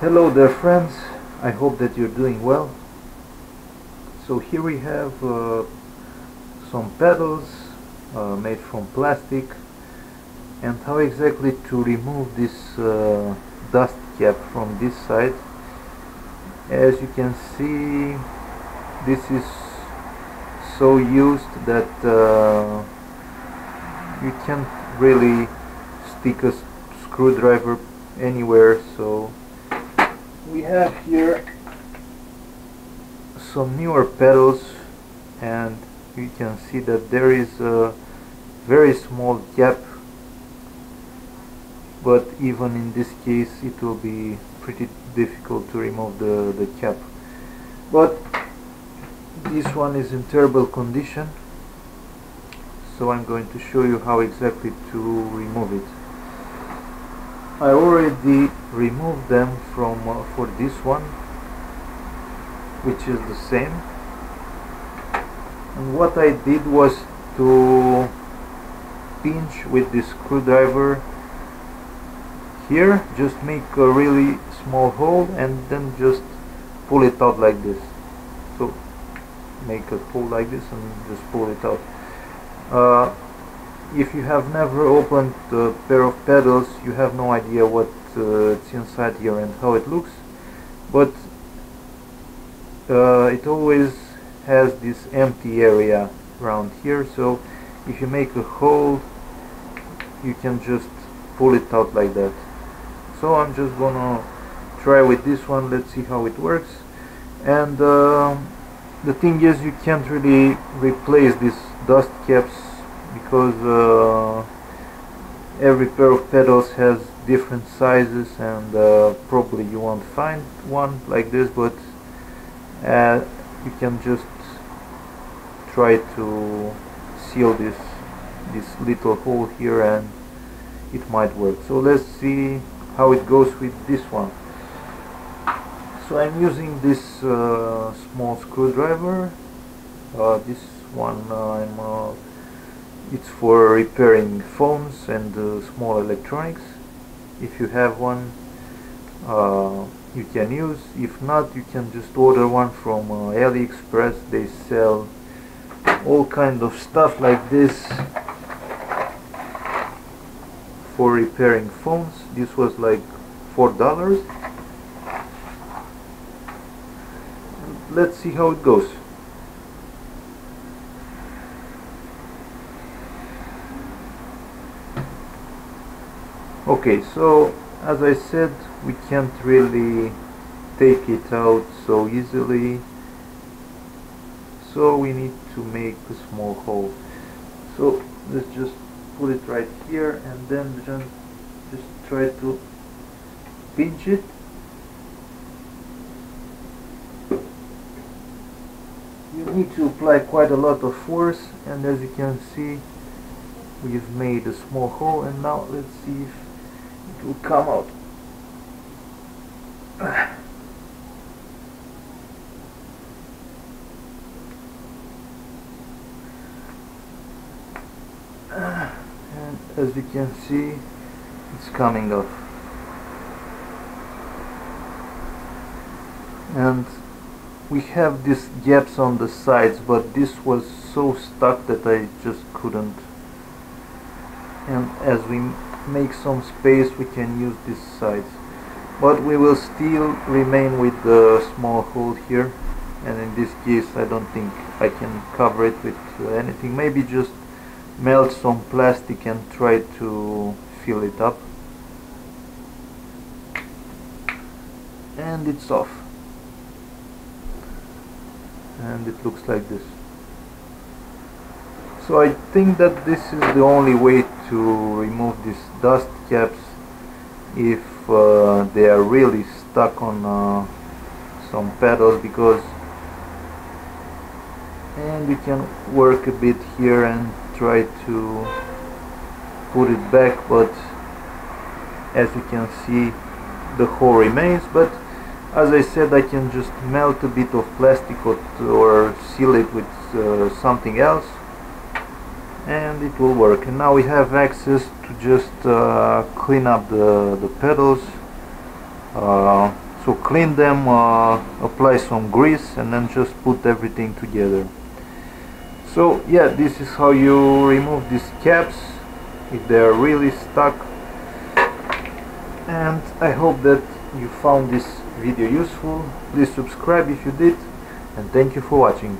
Hello there friends, I hope that you're doing well. So here we have uh, some pedals uh, made from plastic and how exactly to remove this uh, dust cap from this side. As you can see this is so used that uh, you can't really stick a screwdriver anywhere so we have here some newer pedals and you can see that there is a very small gap but even in this case it will be pretty difficult to remove the, the cap. But this one is in terrible condition so I'm going to show you how exactly to remove it I already removed them from uh, for this one which is the same. And what I did was to pinch with this screwdriver here just make a really small hole and then just pull it out like this. So make a hole like this and just pull it out. Uh, if you have never opened a pair of pedals you have no idea what uh, it's inside here and how it looks. But uh, it always has this empty area around here. So if you make a hole you can just pull it out like that. So I'm just gonna try with this one. Let's see how it works. And uh, the thing is you can't really replace these dust caps because uh, every pair of pedals has different sizes and uh, probably you won't find one like this but uh, you can just try to seal this this little hole here and it might work. So let's see how it goes with this one. So I'm using this uh, small screwdriver. Uh, this one uh, I'm it's for repairing phones and uh, small electronics. If you have one uh, you can use. If not you can just order one from AliExpress. They sell all kind of stuff like this for repairing phones. This was like four dollars. Let's see how it goes okay so as I said we can't really take it out so easily. So we need to make a small hole. So let's just put it right here and then just, try to pinch it. You need to apply quite a lot of force and as you can see we've made a small hole and now let's see if it will come out. And as you can see it's coming off. And we have these gaps on the sides but this was so stuck that I just couldn't. And as we make some space we can use these sides. But we will still remain with the small hole here. And in this case I don't think I can cover it with uh, anything. Maybe just melt some plastic and try to fill it up. And it's off. And it looks like this so I think that this is the only way to remove these dust caps if uh, they are really stuck on uh, some pedals because and you can work a bit here and try to put it back but as you can see the hole remains. But as I said I can just melt a bit of plastic or, or seal it with uh, something else and it will work. And now we have access to just uh, clean up the, the pedals uh, so clean them uh, apply some grease and then just put everything together. So yeah this is how you remove these caps if they are really stuck. And I hope that you found this video useful. Please subscribe if you did and thank you for watching